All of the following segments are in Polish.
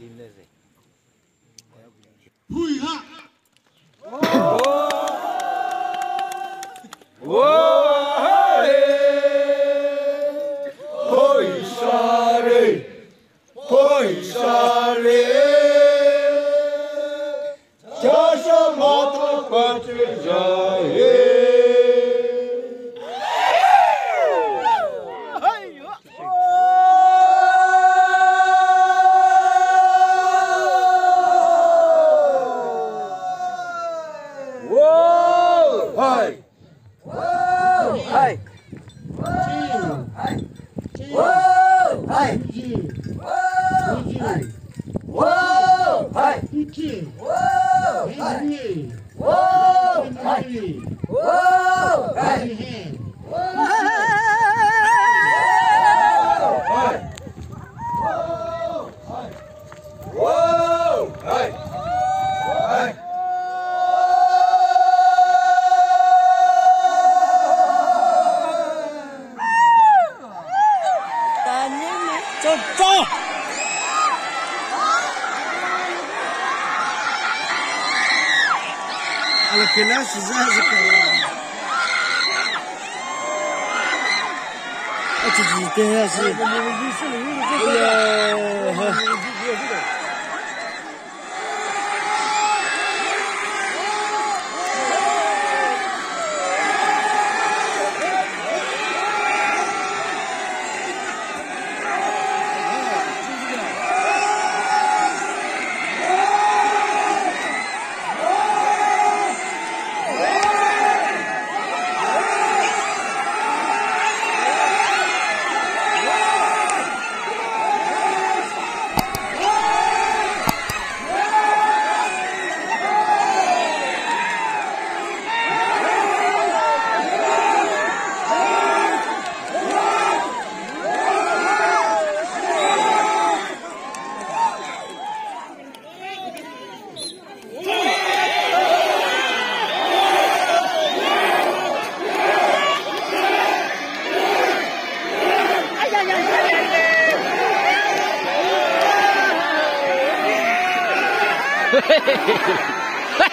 nieleze Whoa! Hi. Whoa! Hi. Whoa! Hi. Whoa! Hi. Whoa! Hi. Whoa! Hi. Whoa! Hi. Whoa! Hike! Whoa! Hui ha. على كلاس زازك أتجي تهاسي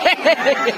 Hehehehe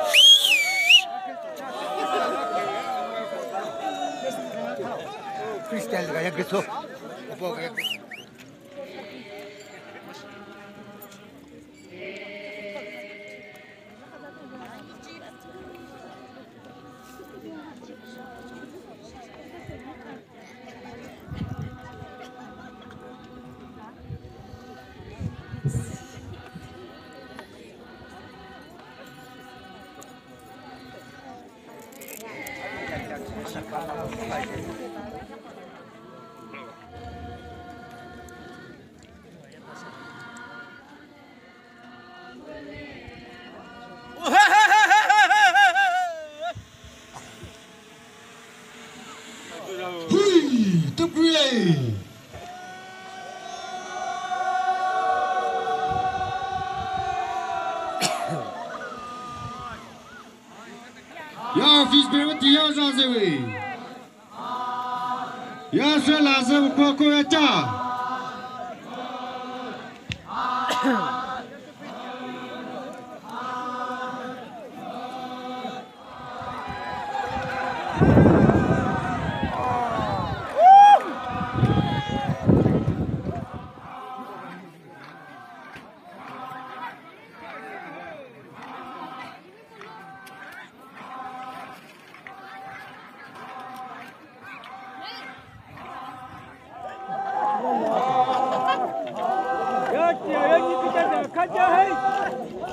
style लगाया किसको play. Ya fiz breveti ya zazewi. Ya se lazım koku eta. Giờ em chỉ.